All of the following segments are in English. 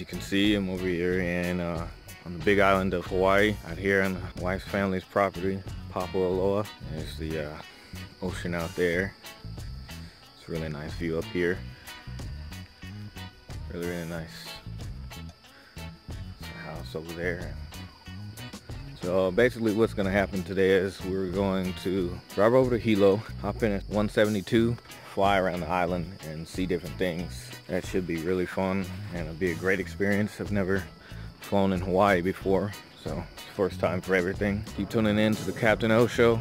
you can see, I'm over here in uh, on the big island of Hawaii, out here on the wife's family's property, Papaaloa. There's the uh, ocean out there. It's a really nice view up here. Really, really nice. There's a house over there. So basically what's gonna happen today is we're going to drive over to Hilo, hop in at 172, fly around the island and see different things. That should be really fun and it'll be a great experience. I've never flown in Hawaii before, so it's first time for everything. Keep tuning in to the Captain O Show.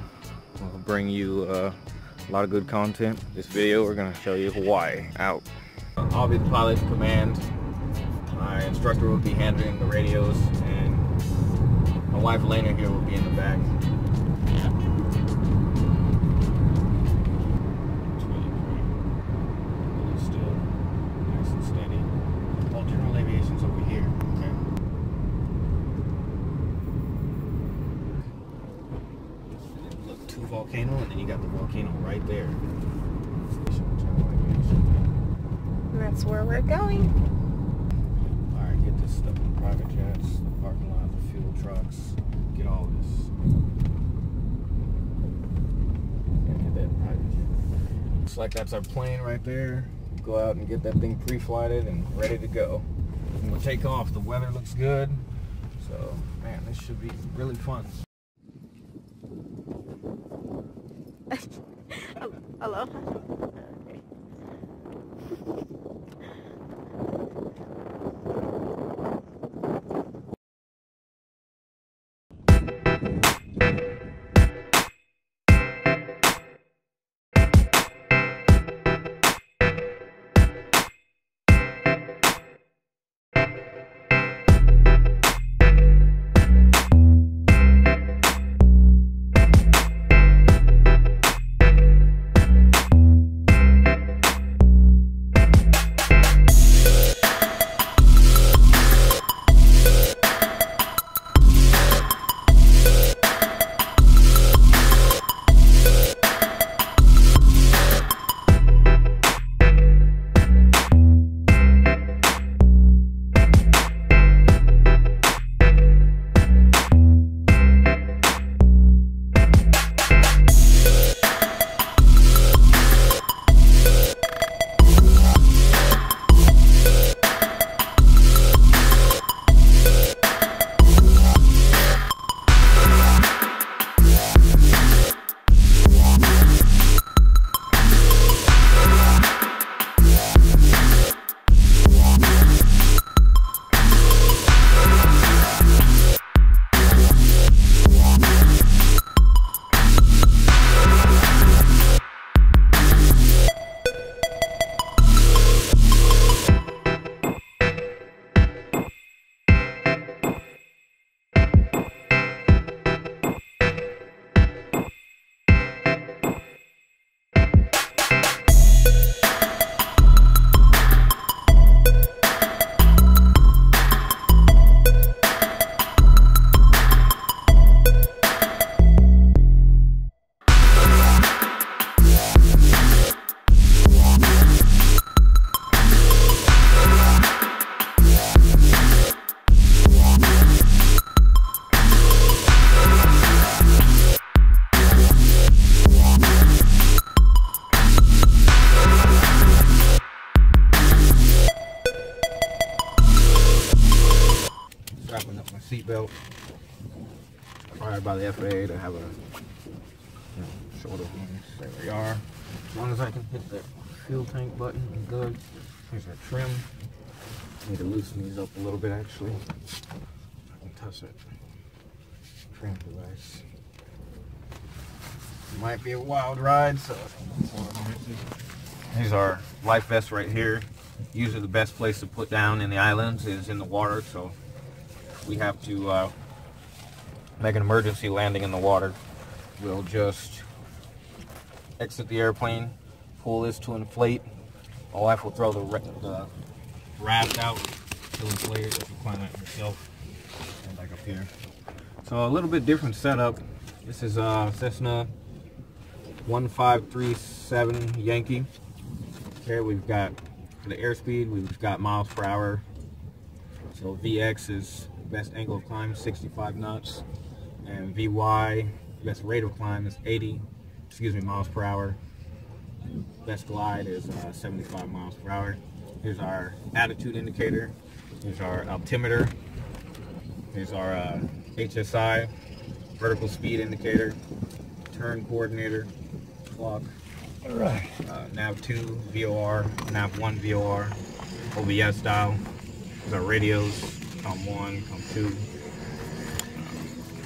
We'll bring you uh, a lot of good content. This video, we're gonna show you Hawaii. Out. I'll be the pilot in command. My instructor will be handling the radios and my wife Lena here will be in the back. Volcano, and then you got the volcano right there. And that's where we're going. All right, get this stuff in private jets, the parking lot, the fuel trucks, get all this. Get that private jet. Looks like that's our plane right there. Go out and get that thing pre-flighted and ready to go. And we'll take off. The weather looks good. So, man, this should be really fun. Required by the FAA to have a shoulder harness. There we are. As long as I can hit that fuel tank button, I'm good. Here's our trim. Need to loosen these up a little bit actually. I can touch it. Trim device. Might be a wild ride, so these are life vests right here. Usually the best place to put down in the islands is in the water, so we have to uh, make an emergency landing in the water. We'll just exit the airplane, pull this to inflate. My wife will throw the, the raft out to inflate it if you climb it yourself. And back up here. So a little bit different setup. This is uh, Cessna 1537 Yankee. Here we've got the airspeed, we've got miles per hour. So VX is best angle of climb, 65 knots. And VY, best rate of climb is 80, excuse me, miles per hour. Best glide is uh, 75 miles per hour. Here's our attitude indicator. Here's our altimeter. Here's our uh, HSI, vertical speed indicator, turn coordinator, clock. All right. Uh, nav 2 VOR, nav 1 VOR, OBS dial. There's our radios, com 1, com 2.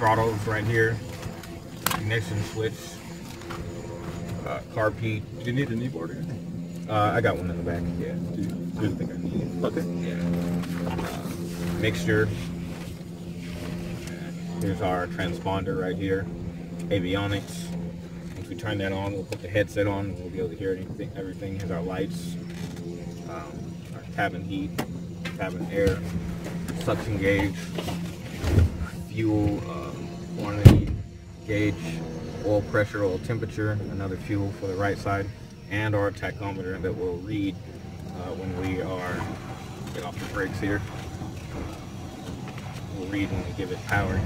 Throttles right here, ignition switch, uh, carb heat. Do you need a knee board? Uh, I got one in the back, yeah. Do you, I don't think I need it. Okay. Yeah. Uh, mixture. Here's our transponder right here. Avionics. Once we turn that on, we'll put the headset on we'll be able to hear anything, everything. Here's our lights. Um, our cabin heat, cabin air, suction gauge, fuel uh, quantity gauge, oil pressure, oil temperature, another fuel for the right side, and our tachometer that will read uh, when we are get off the brakes here. We'll read when we give it power.